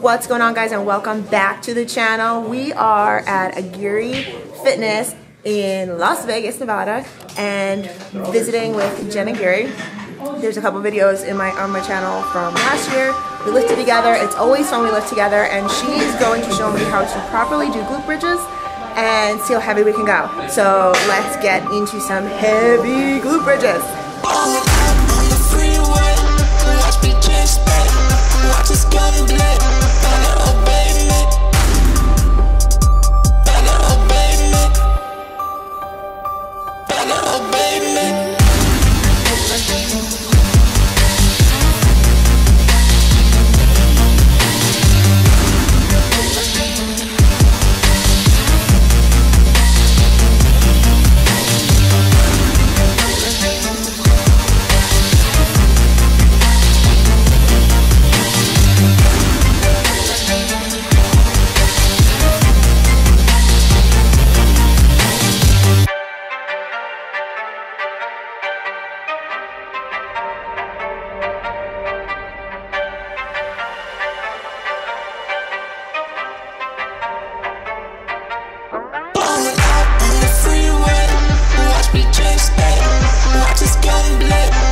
What's going on guys and welcome back to the channel. We are at Aguirre Fitness in Las Vegas, Nevada and visiting with Jenn Aguirre. There's a couple videos in my on my channel from last year. We lifted together. It's always fun we lift together and she's going to show me how to properly do glute bridges and see how heavy we can go. So let's get into some heavy glute bridges. just be chased. I just gone black.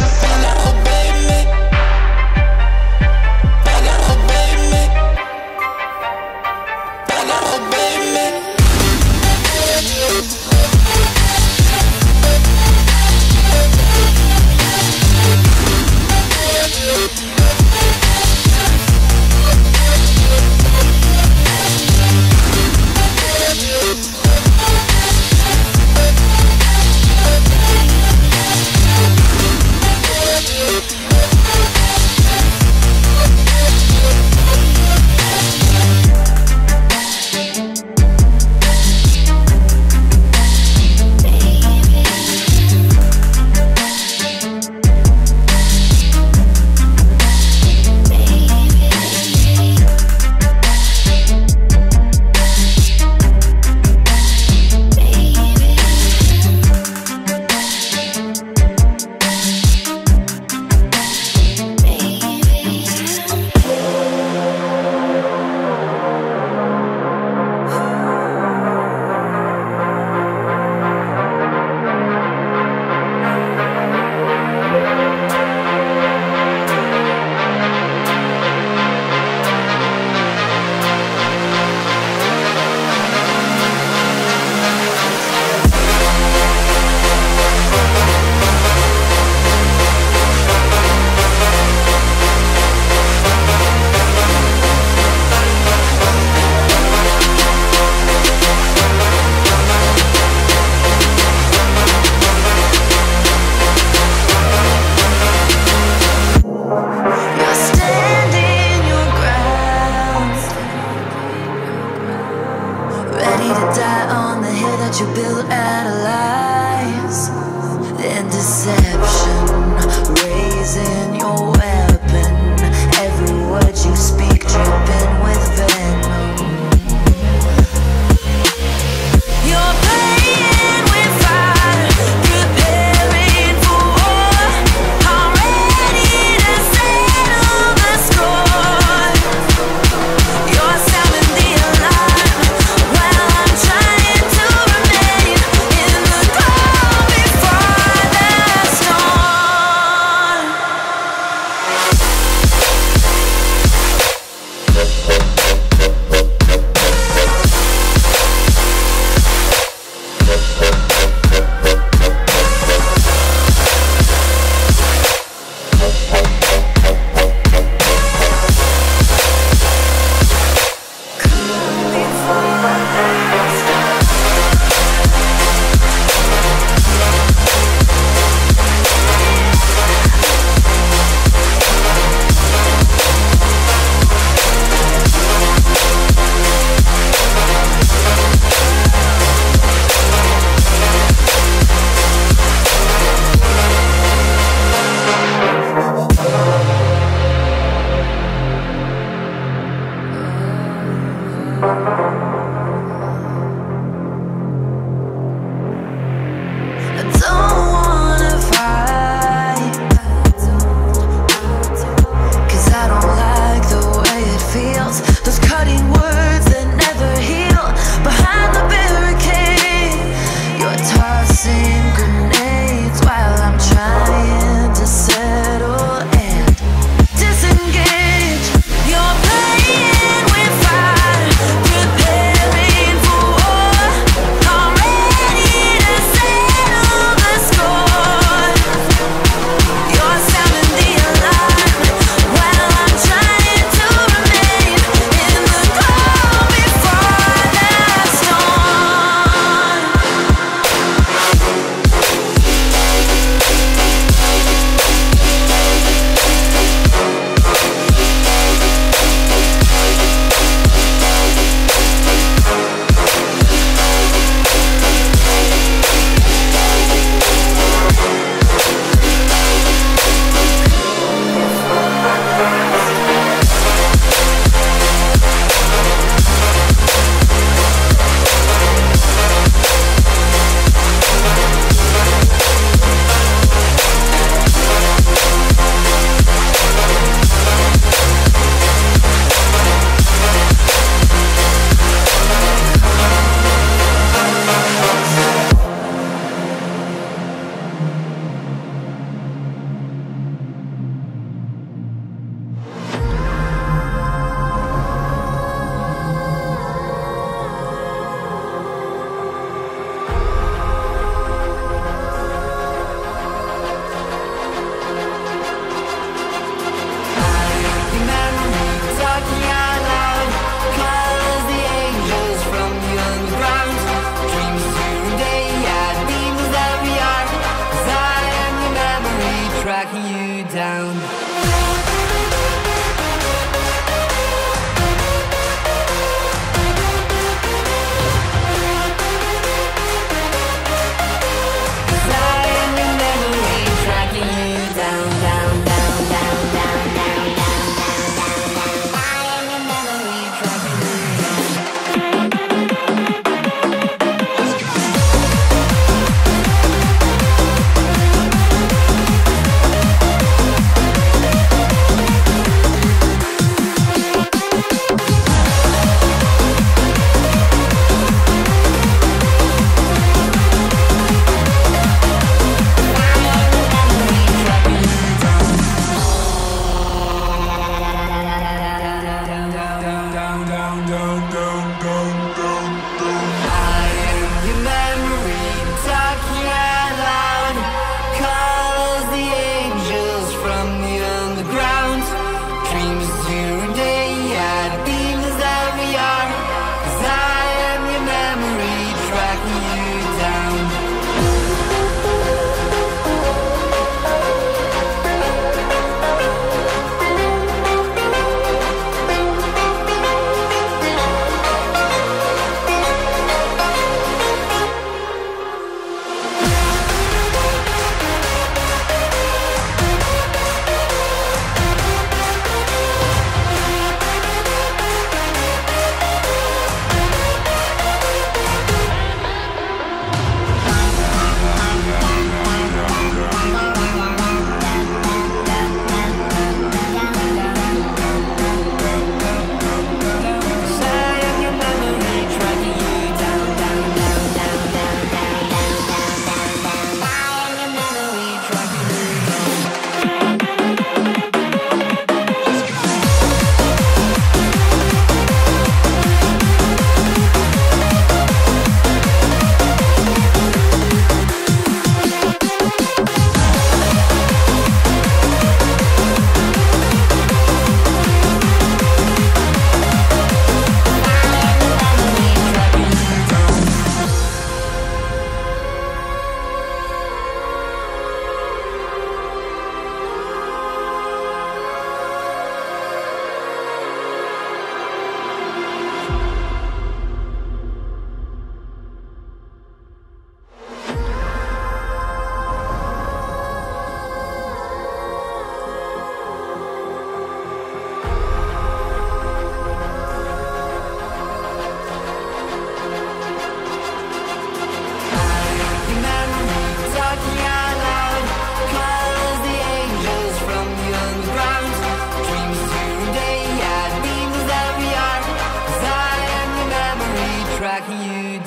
Amen.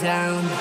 Down.